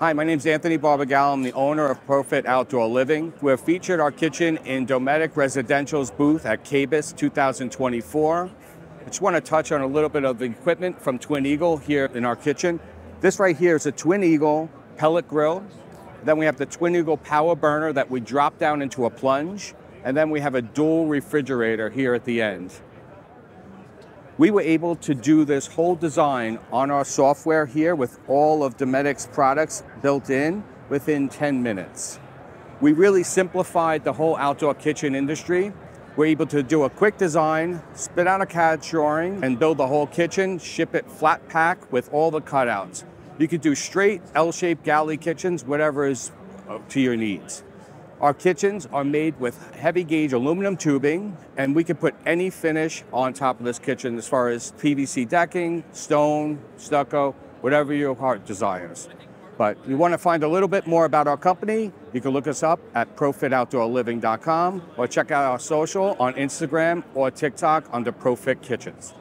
Hi, my name is Anthony Barbagallo. I'm the owner of Pro-Fit Outdoor Living. We have featured our kitchen in Dometic Residential's booth at KBIS 2024. I just want to touch on a little bit of the equipment from Twin Eagle here in our kitchen. This right here is a Twin Eagle pellet grill. Then we have the Twin Eagle power burner that we drop down into a plunge. And then we have a dual refrigerator here at the end. We were able to do this whole design on our software here with all of Dometic's products built in within 10 minutes. We really simplified the whole outdoor kitchen industry. We're able to do a quick design, spit out a CAD drawing, and build the whole kitchen, ship it flat pack with all the cutouts. You could do straight L-shaped galley kitchens, whatever is to your needs. Our kitchens are made with heavy gauge aluminum tubing, and we can put any finish on top of this kitchen as far as PVC decking, stone, stucco, whatever your heart desires. But you want to find a little bit more about our company, you can look us up at profitoutdoorliving.com or check out our social on Instagram or TikTok under Pro-Fit Kitchens.